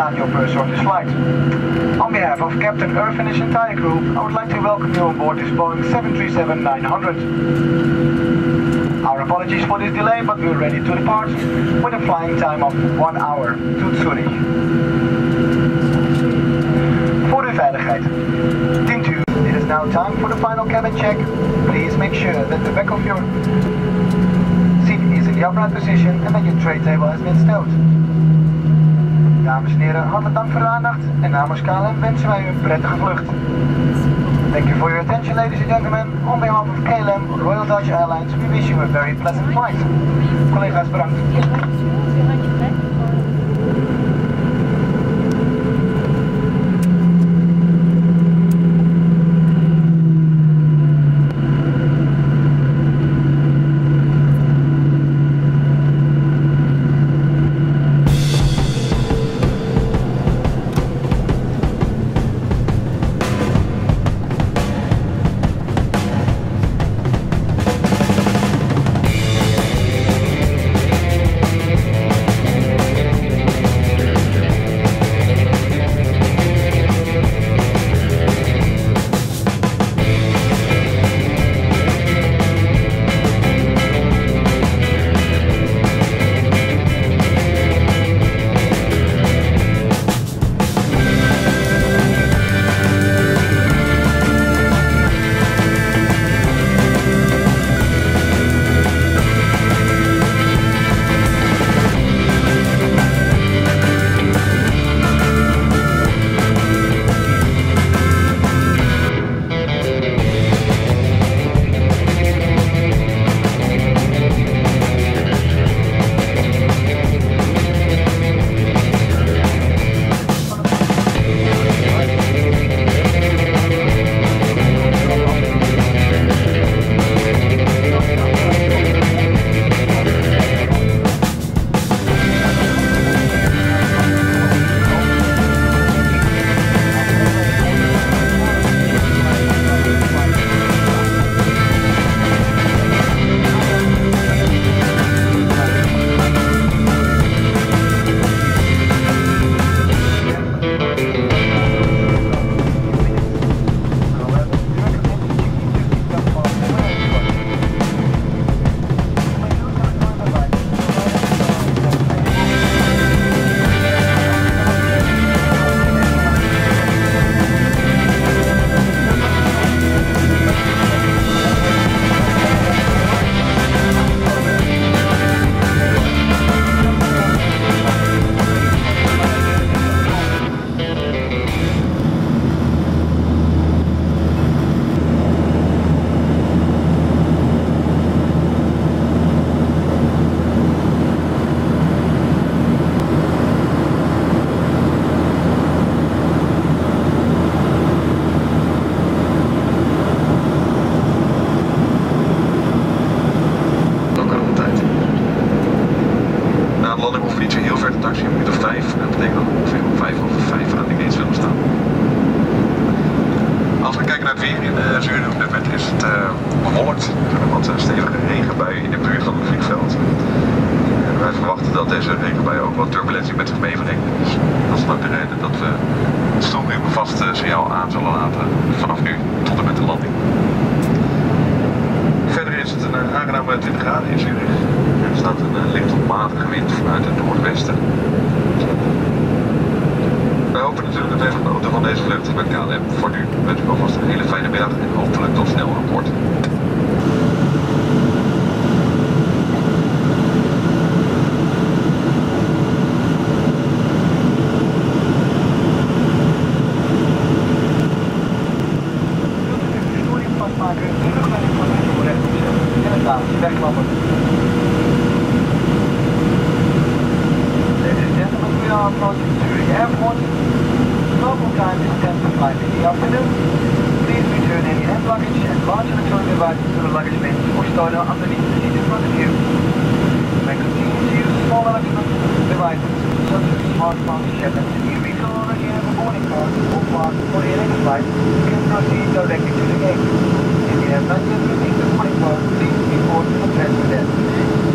Your purser on this flight. On behalf of Captain Irv and his entire crew, I would like to welcome you on board this Boeing 737-900. Our apologies for this delay, but we're ready to depart with a flying time of 1 hour to Zurich. Voor uw veiligheid. Dient u, it is now time for the final cabin check. Please make sure that the back of your seat is in the upright position and that your tray table has been stowed. Dames en heren, hartelijk dank voor uw aandacht en namens KLM wensen wij u een prettige vlucht. Thank you for your attention ladies and gentlemen. On behalf of KLM, Royal Dutch Airlines, we wish you a very pleasant flight. Collega's bedankt. De hoeven we niet zo heel ver te taxi, een minuut of vijf. Dat betekent dat ongeveer om vijf over vijf aan die dienst willen staan. Als we kijken naar het weer in uh, op dit moment is het uh, bewolkt. Er zijn wat uh, stevige regenbuien in de buurt van het vliegveld. En wij verwachten dat deze regenbuien ook wat turbulentie met zich meebrengen. Dus dat is dan ook de reden dat we het stoel nu op een vast signaal aan zullen laten vanaf nu tot en met de landing. Verder is het een aangename 20 graden in Zurich. Staat een licht tot wind vanuit het noordwesten. Wij hopen natuurlijk dat heeft genoten van deze vlucht met KLM. Voor nu wens ik alvast een hele fijne middag en hopelijk tot snel aan boord. Hand luggage and large electronic devices to the luggage bin or store them underneath the seat in front of you. You may continue to use small electronic devices such as smartphones, tablets. If you already have a boarding pass or pass for the next flight, you can proceed directly to the gate. If you have not yet received the boarding pass, please report to the transfer desk.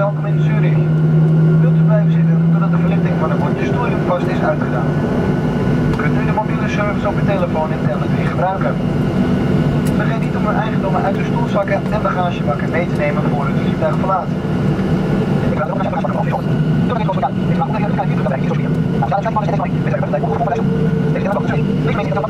welkom in Zurich. Wilt u blijven zitten totdat de verlichting van de bordje stoelen vast is uitgedaan. Kunt u de mobiele service op uw telefoon in tablet gebruiken. Vergeet niet om uw eigendommen uit de stoelzakken en bagagebakken mee te nemen voor u het vliegtuig verlaat. Ik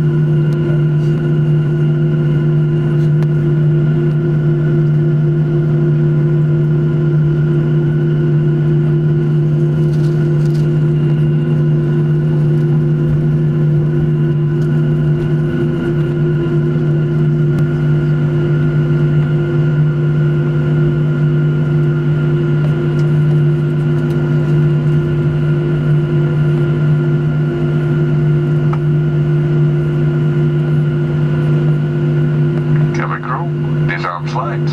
These aren't flights.